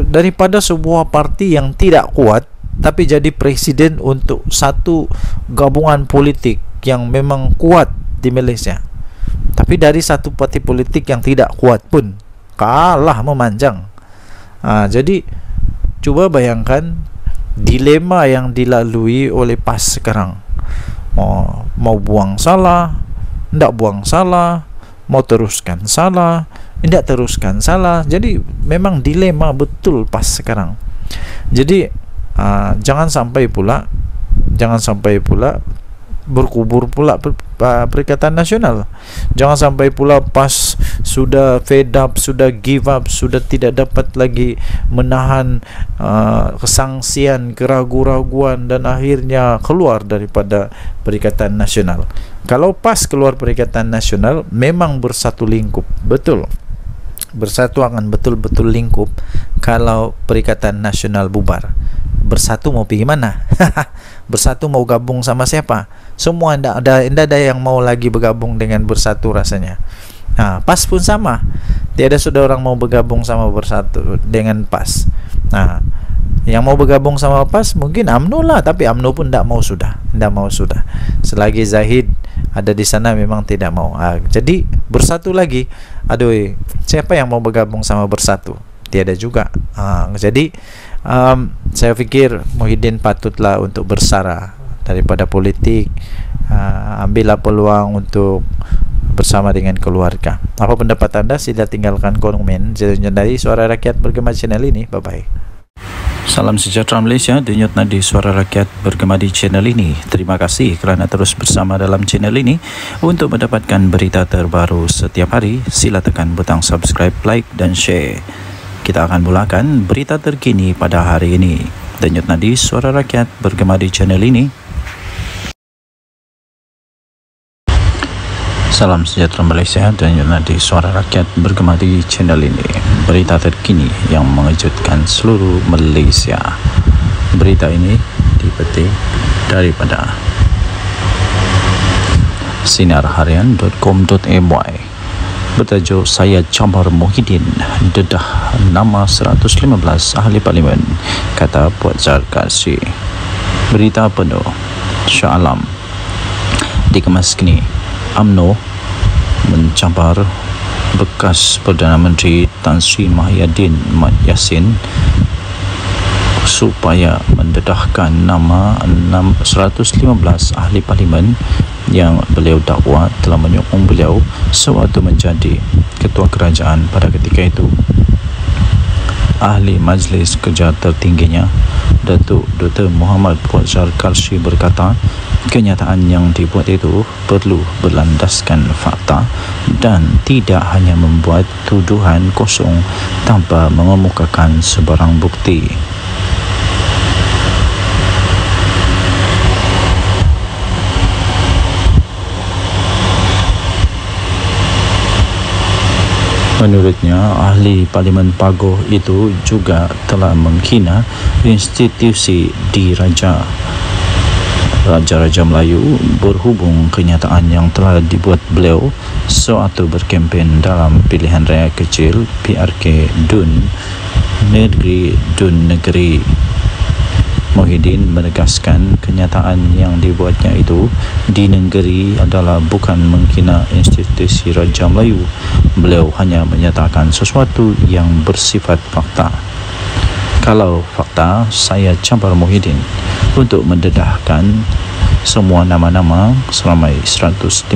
daripada sebuah parti yang tidak kuat tapi jadi presiden untuk satu gabungan politik yang memang kuat di Malaysia. Tapi dari satu parti politik yang tidak kuat pun kalah memanjang. Ha, jadi cuba bayangkan dilema yang dilalui oleh PAS sekarang. Mau, mau buang salah tidak buang salah mau teruskan salah tidak teruskan salah. Jadi memang dilema betul PAS sekarang. Jadi uh, jangan sampai pula jangan sampai pula berkubur pula per, uh, perikatan nasional. Jangan sampai pula pas sudah fed up sudah give up sudah tidak dapat lagi menahan uh, kesangsian keraguan-raguan dan akhirnya keluar daripada perikatan nasional. Kalau pas keluar perikatan nasional memang bersatu lingkup. Betul bersatu akan betul-betul lingkup kalau perikatan nasional bubar. Bersatu mau pergi mana? Bersatu mau gabung sama siapa? Semua tidak ada tidak ada yang mau lagi bergabung dengan bersatu rasanya. Ha, pas pun sama. Tiada sudah orang mau bergabung sama bersatu dengan pas. Nah yang mau bergabung sama PAS mungkin AMNO lah tapi AMNO pun tidak mau sudah tidak mau sudah. Selagi Zahid ada di sana memang tidak mau. Ha, jadi bersatu lagi aduh siapa yang mau bergabung sama bersatu? Tiada juga. Uh, jadi um, saya fikir Muhyiddin patutlah untuk bersara daripada politik. Uh, ambillah peluang untuk bersama dengan keluarga. Apa pendapat anda? Sila tinggalkan komen dari suara rakyat bergema channel ini. Bye bye Salam sejahtera Malaysia, denyut nadi suara rakyat bergema di channel ini. Terima kasih kerana terus bersama dalam channel ini. Untuk mendapatkan berita terbaru setiap hari, sila tekan butang subscribe, like dan share. Kita akan mulakan berita terkini pada hari ini. Denyut nadi suara rakyat bergema di channel ini. Salam sejahtera Malaysia dan di Suara Rakyat bergema di channel ini. Berita terkini yang mengejutkan seluruh Malaysia. Berita ini dipetik daripada sinarharian.com.my bertajuk saya Cambar Muhyiddin dedah nama 115 ahli parlimen kata Puan Zarkasi berita penuh Syah Alam dikemas kini UMNO mencabar bekas Perdana Menteri Tan Sri Mahyadin Mat Yassin supaya mendedahkan nama 115 ahli parlimen yang beliau dakwa telah menyokong beliau sewaktu menjadi ketua kerajaan pada ketika itu. Ahli majlis kerja tertingginya Datuk Dr. Muhammad Puazar Karshi berkata kenyataan yang dibuat itu perlu berlandaskan fakta dan tidak hanya membuat tuduhan kosong tanpa mengemukakan sebarang bukti. Menurutnya, ahli Parlimen Pagoh itu juga telah menghina institusi di Raja. Raja-Raja Melayu berhubung kenyataan yang telah dibuat beliau sewaktu berkempen dalam pilihan raya kecil PRK Dun Negeri Dun Negeri Muhyiddin menegaskan kenyataan yang dibuatnya itu di negeri adalah bukan menghina institusi Raja Melayu. Beliau hanya menyatakan sesuatu yang bersifat fakta. Kalau fakta, saya campur Muhyiddin untuk mendedahkan semua nama-nama seramai 115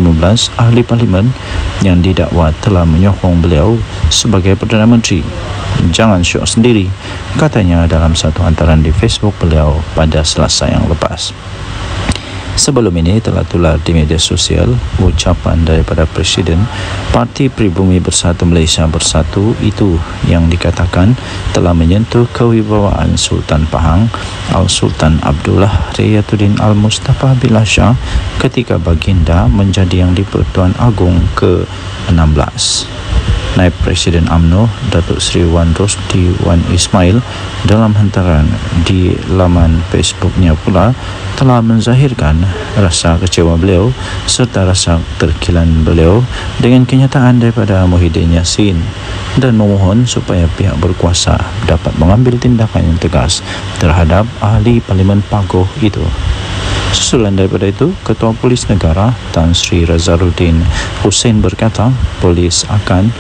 ahli parlimen yang didakwa telah menyokong beliau sebagai Perdana Menteri. Jangan syok sendiri katanya dalam satu hantaran di Facebook beliau pada selasa yang lepas Sebelum ini telah tular di media sosial ucapan daripada Presiden Parti Pribumi Bersatu Malaysia Bersatu itu yang dikatakan telah menyentuh kewibawaan Sultan Pahang Al-Sultan Abdullah Riyatuddin Al-Mustafa Billah Shah ketika baginda menjadi yang di-Pertuan Agong ke-16. Naib Presiden AMNO Datuk Seri Wan Rosdi Wan Ismail dalam hantaran di laman Facebooknya pula telah menzahirkan rasa kecewa beliau serta rasa terkilan beliau dengan kenyataan daripada Muhyiddin Yassin dan memohon supaya pihak berkuasa dapat mengambil tindakan yang tegas terhadap ahli Parlimen Pagoh itu. Susulan daripada itu, Ketua Polis Negara Tan Sri Razaruddin Hussein berkata polis akan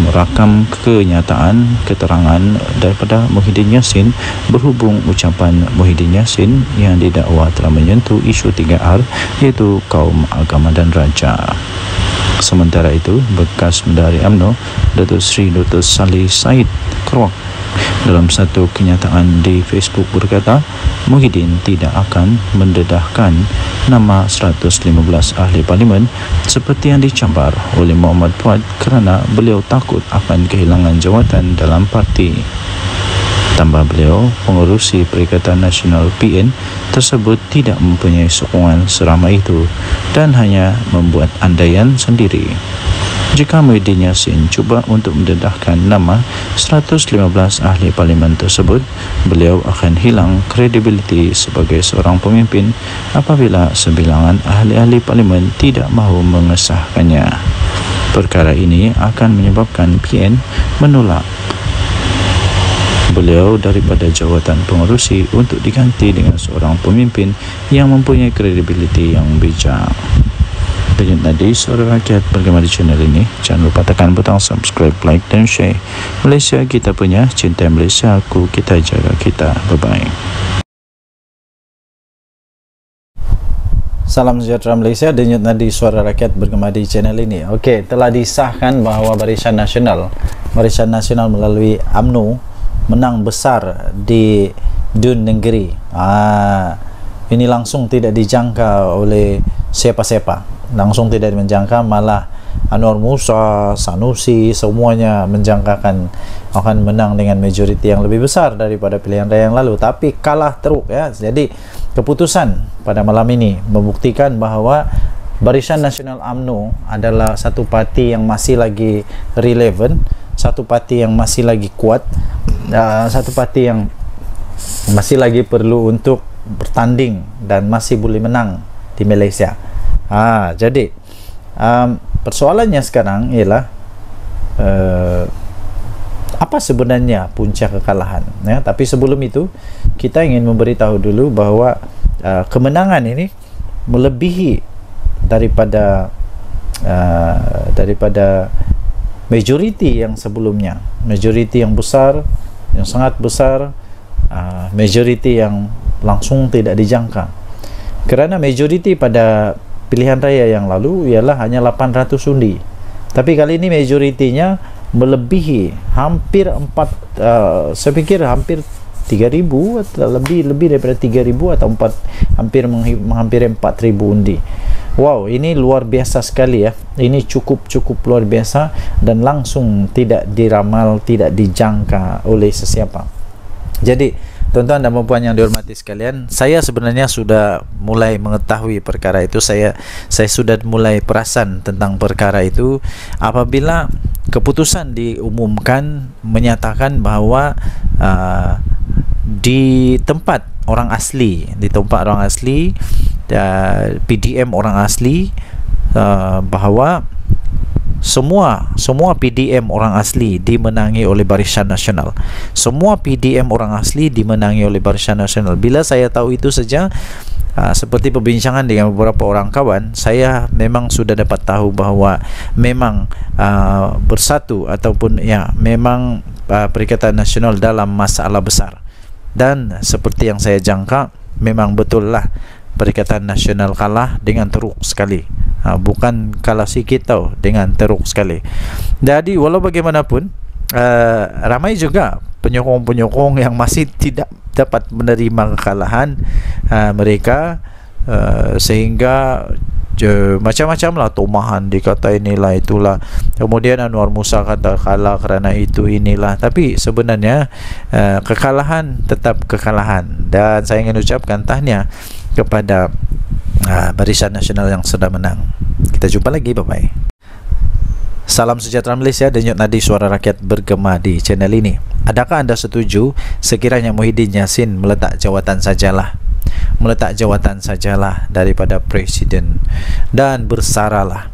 merakam kenyataan keterangan daripada Muhyiddin Yassin berhubung ucapan Muhyiddin Yassin yang didakwa telah menyentuh isu 3R iaitu kaum agama dan raja. Sementara itu, bekas Mendari UMNO Datuk Sri Dr. Salih Said Keruak dalam satu kenyataan di Facebook berkata Muhyiddin tidak akan mendedahkan nama 115 ahli parlimen seperti yang dicambar oleh Muhammad Fuad kerana beliau takut akan kehilangan jawatan dalam parti. Tambah beliau, pengurusi Perikatan Nasional PN tersebut tidak mempunyai sokongan seramai itu dan hanya membuat andaian sendiri. Jika Muhyiddin Yassin cuba untuk mendedahkan nama 115 ahli parlimen tersebut, beliau akan hilang kredibiliti sebagai seorang pemimpin apabila sebilangan ahli-ahli parlimen tidak mahu mengesahkannya. Perkara ini akan menyebabkan PN menolak beliau daripada jawatan pengurusi untuk diganti dengan seorang pemimpin yang mempunyai kredibiliti yang bijak. Denyut Nadi Suara Rakyat bergema di channel ini? Jangan lupa tekan butang subscribe, like dan share. Malaysia kita punya Cinta Malaysia. Aku Kita jaga kita. Bye-bye. Salam sejahtera Malaysia. Denyut Nadi Suara Rakyat bergema di channel ini. Okey, telah disahkan bahawa Barisan Nasional Barisan Nasional melalui AMNO Menang besar di Dun Negeri. Ah, Ini langsung tidak dijangka oleh siapa-siapa langsung tidak menjangka malah Anwar Musa, Sanusi semuanya menjangkakan akan menang dengan majoriti yang lebih besar daripada pilihan raya yang lalu. Tapi kalah teruk ya. Jadi keputusan pada malam ini membuktikan bahawa Barisan Nasional AMNO adalah satu parti yang masih lagi relevan satu parti yang masih lagi kuat uh, satu parti yang masih lagi perlu untuk bertanding dan masih boleh menang di Malaysia Ha, jadi um, persoalannya sekarang ialah uh, apa sebenarnya punca kekalahan ya? Tapi sebelum itu kita ingin memberitahu dulu bahawa uh, kemenangan ini melebihi daripada uh, daripada majoriti yang sebelumnya. Majoriti yang besar yang sangat besar uh, majoriti yang langsung tidak dijangka. Kerana majoriti pada pilihan raya yang lalu ialah hanya 800 undi. Tapi kali ini majoritinya melebihi hampir 4 uh, saya fikir hampir 3000 atau lebih lebih daripada 3000 atau 4 hampir menghampiri 4000 undi. Wow ini luar biasa sekali ya. Ini cukup cukup luar biasa dan langsung tidak diramal tidak dijangka oleh sesiapa. Jadi Tuan-tuan dan puan yang dihormati sekalian, saya sebenarnya sudah mulai mengetahui perkara itu. Saya saya sudah mulai perasan tentang perkara itu apabila keputusan diumumkan menyatakan bahawa uh, di tempat orang asli, di tempat orang asli, uh, PDM orang asli uh, bahawa semua semua PDM orang asli dimenangi oleh Barisan Nasional. Semua PDM orang asli dimenangi oleh Barisan Nasional. Bila saya tahu itu saja uh, seperti perbincangan dengan beberapa orang kawan, saya memang sudah dapat tahu bahawa memang uh, bersatu ataupun ya memang uh, Perikatan Nasional dalam masalah besar. Dan seperti yang saya jangka memang betul lah Perikatan Nasional kalah dengan teruk sekali ha, bukan kalah sikit tau dengan teruk sekali. Jadi walau bagaimanapun uh, ramai juga penyokong-penyokong yang masih tidak dapat menerima kekalahan uh, mereka uh, sehingga macam-macam lah tomahan dikata inilah itulah. Kemudian Anwar Musa kata kalah kerana itu inilah. Tapi sebenarnya uh, kekalahan tetap kekalahan. Dan saya ingin ucapkan tahniah kepada uh, Barisan Nasional yang sudah menang. Kita jumpa lagi, bye-bye. Salam sejahtera Malaysia dan Yuk Nadi Suara Rakyat bergema di channel ini. Adakah anda setuju sekiranya Muhyiddin Yassin meletak jawatan sajalah? Meletak jawatan sajalah daripada Presiden dan bersaralah.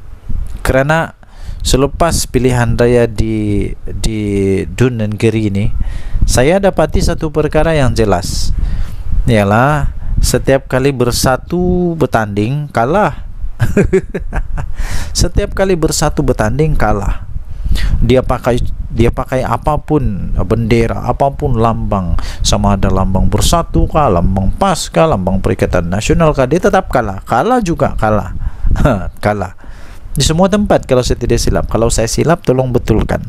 Kerana selepas pilihan raya di di Dun Negeri ini, saya dapati satu perkara yang jelas. Ialah setiap kali bersatu bertanding kalah. Setiap kali bersatu bertanding kalah. Dia pakai dia pakai apa pun bendera apa pun lambang. Sama ada lambang bersatu kah lambang pas kah lambang perikatan nasional kah dia tetap kalah. Kalah juga kalah. Kalah. Di semua tempat kalau saya tidak silap. Kalau saya silap tolong betulkan.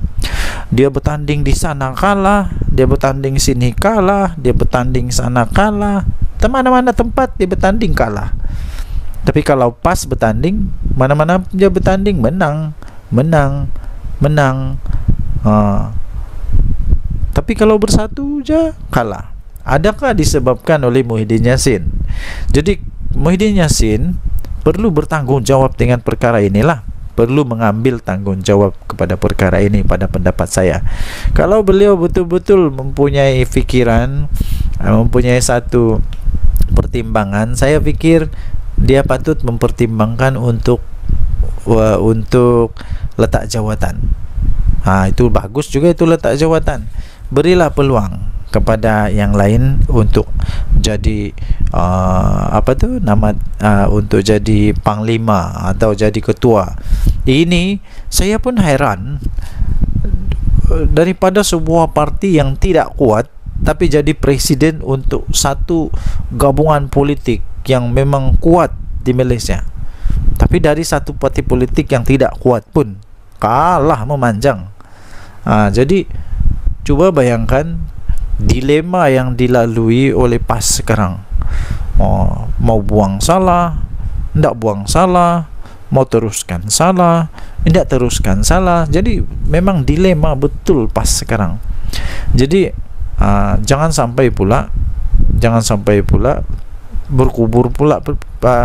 Dia bertanding di sana kalah. Dia bertanding sini kalah. Dia bertanding sana kalah mana-mana tempat dia bertanding kalah. Tapi kalau pas bertanding mana-mana dia bertanding menang menang menang. Ha. tapi kalau bersatu je kalah. Adakah disebabkan oleh Muhyiddin Yassin? Jadi Muhyiddin Yassin perlu bertanggungjawab dengan perkara inilah. Perlu mengambil tanggungjawab kepada perkara ini pada pendapat saya. Kalau beliau betul-betul mempunyai fikiran mempunyai satu pertimbangan. Saya pikir dia patut mempertimbangkan untuk uh, untuk letak jawatan. Ha itu bagus juga itu letak jawatan. Berilah peluang kepada yang lain untuk jadi uh, apa tu nama uh, untuk jadi panglima atau jadi ketua. Ini saya pun heran daripada sebuah parti yang tidak kuat tapi jadi presiden untuk satu gabungan politik yang memang kuat di Malaysia. Tapi dari satu parti politik yang tidak kuat pun kalah memanjang. Ha, jadi cuba bayangkan dilema yang dilalui oleh PAS sekarang. Oh, mau buang salah tidak buang salah mau teruskan salah tidak teruskan salah. Jadi memang dilema betul PAS sekarang. Jadi uh, jangan sampai pula jangan sampai pula berkubur pula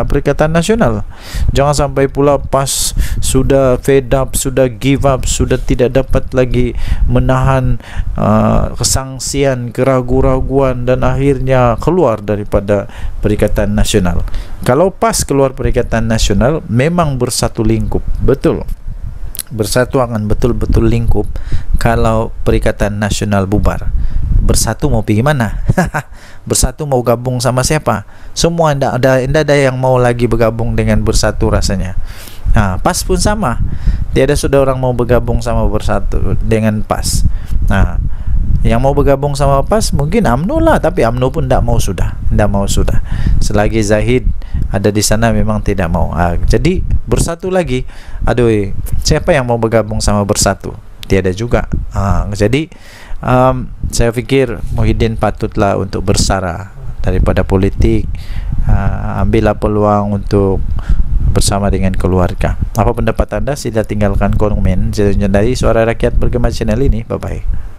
Perikatan Nasional. Jangan sampai pula pas sudah fed up sudah give up sudah tidak dapat lagi menahan uh, kesangsian keraguan-raguan dan akhirnya keluar daripada Perikatan Nasional. Kalau pas keluar Perikatan Nasional memang bersatu lingkup. Betul bersatu akan betul-betul lingkup kalau Perikatan Nasional bubar. Bersatu mau pergi mana? Bersatu mau gabung sama siapa? Semua tidak ada tidak ada yang mau lagi bergabung dengan bersatu rasanya nah pas pun sama. Tiada sudah orang mau bergabung sama bersatu dengan pas. Nah yang mau bergabung sama PAS mungkin AMNO lah tapi AMNO pun tidak mau sudah tidak mau sudah. Selagi Zahid ada di sana memang tidak mau. Ha, jadi bersatu lagi. Aduh siapa yang mau bergabung sama bersatu? Tiada juga. Ha, jadi um, saya fikir Muhyiddin patutlah untuk bersara daripada politik. Uh, ambillah peluang untuk bersama dengan keluarga. Apa pendapat anda? Sila tinggalkan komen jadi suara rakyat bergema channel ini. Bye bye